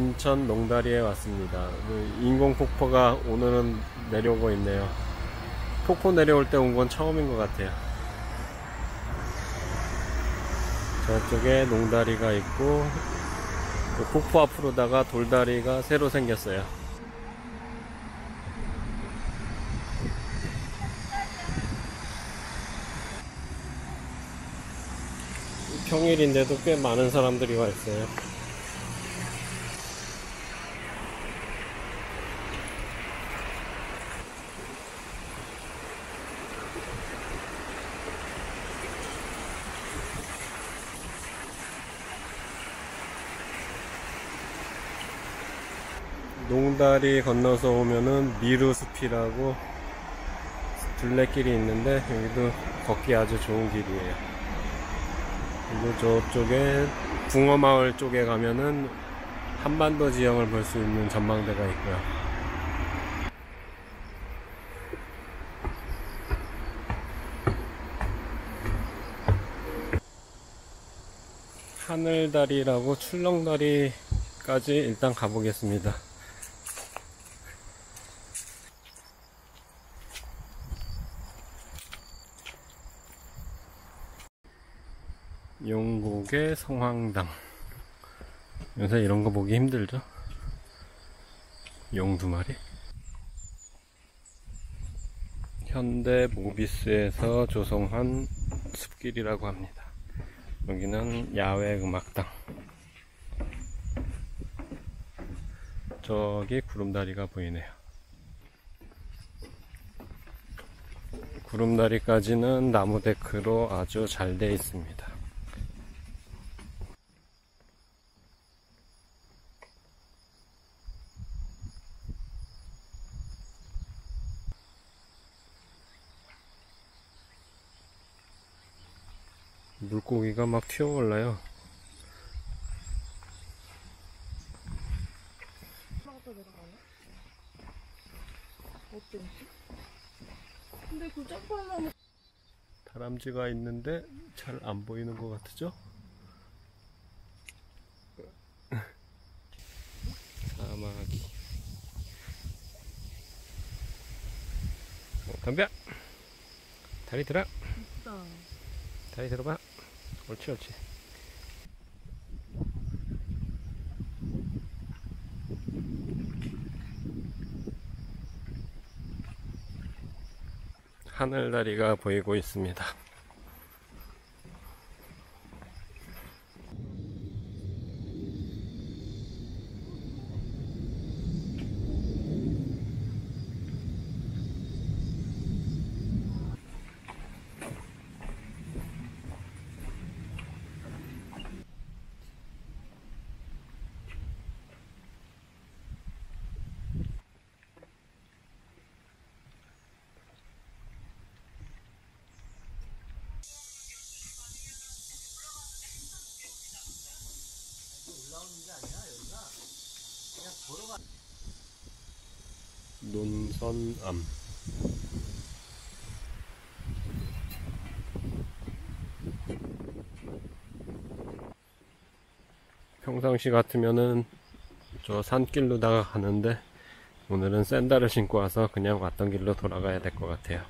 진천 농다리에 왔습니다. 그 인공 폭포가 오늘은 내려오고 있네요. 폭포 내려올 때 온 건 처음인 것 같아요. 저쪽에 농다리가 있고 그 폭포 앞으로다가 돌다리가 새로 생겼어요. 평일인데도 꽤 많은 사람들이 와 있어요. 농다리 건너서 오면은 미루숲이라고 둘레길이 있는데 여기도 걷기 아주 좋은 길이에요. 그리고 저쪽에 붕어마을 쪽에 가면은 한반도 지형을 볼 수 있는 전망대가 있고요. 하늘다리라고 출렁다리까지 일단 가보겠습니다. 영국의 성황당. 요새 이런 거 보기 힘들죠? 용 두 마리? 현대 모비스에서 조성한 숲길이라고 합니다. 여기는 야외 음악당. 저기 구름다리가 보이네요. 구름다리까지는 나무 데크로 아주 잘 되어 있습니다 물고기가 막 튀어올라요. 그 다람쥐가 있는데 잘 안 보이는 것 같죠? 사마귀. 어, 덤벼! 다리 들어! 다리 들어봐. 옳지, 옳지. 하늘다리가 보이고 있습니다. 논선암 평상시 같으면은 저 산길로다가 가는데 오늘은 샌들을 신고 와서 그냥 왔던 길로 돌아가야 될 것 같아요.